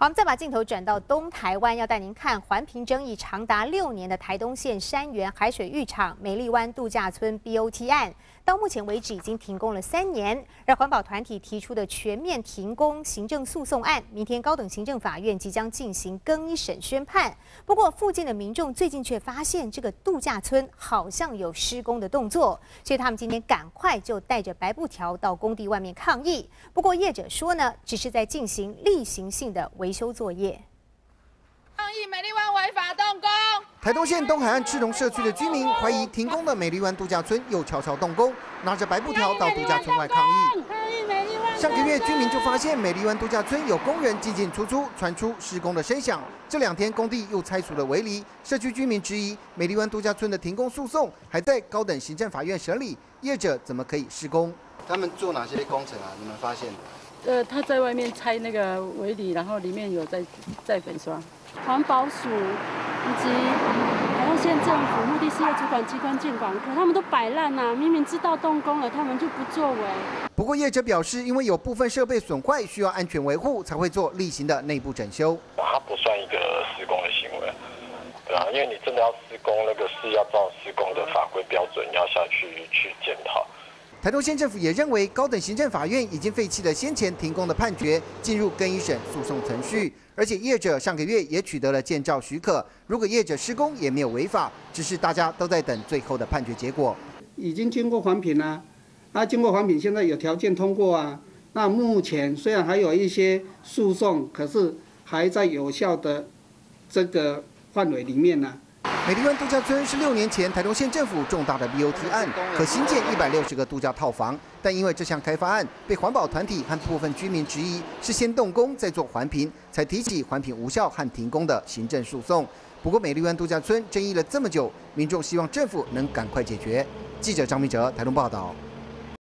好，我们再把镜头转到东台湾，要带您看环评争议长达六年的台东县山园海水浴场美丽湾度假村 BOT 案。到目前为止已经停工了三年，而环保团体提出的全面停工行政诉讼案，明天高等行政法院即将进行更一审宣判。不过，附近的民众最近却发现这个度假村好像有施工的动作，所以他们今天赶快就带着白布条到工地外面抗议。不过，业者说呢，只是在进行例行性的维修作业。抗议美丽湾违法动工。台东县东海岸赤龙社区的居民怀疑停工的美丽湾度假村又悄悄动工，拿着白布条到度假村外抗议。上个月居民就发现美丽湾度假村有工人进进出出，传出施工的声响。这两天工地又拆除了围篱，社区居民质疑美丽湾度假村的停工诉讼还在高等行政法院审理，业者怎么可以施工？他们做哪些工程啊？你们发现？呃，他在外面拆那个围篱，然后里面有在在粉刷。环保署以及台东县政府、目的事业主管机关监管，可他们都摆烂呐！明明知道动工了，他们就不作为。不过业者表示，因为有部分设备损坏，需要安全维护，才会做例行的内部整修。它不算一个施工的行为，对啊，因为你真的要施工，那个是要照施工的法规标准要下去去检讨。台中县政府也认为，高等行政法院已经废弃了先前停工的判决，进入更一审诉讼程序。而且业者上个月也取得了建造许可，如果业者施工也没有违法，只是大家都在等最后的判决结果。已经经过环评啦，那经过环评，现在有条件通过啊。那目前虽然还有一些诉讼，可是还在有效的这个范围里面呢。美丽湾度假村是六年前台中县政府重大的 BOT 案，可新建一百六十个度假套房，但因为这项开发案被环保团体和部分居民质疑是先动工再做环评，才提起环评无效和停工的行政诉讼。不过美丽湾度假村争议了这么久，民众希望政府能赶快解决。记者张明哲台中报道。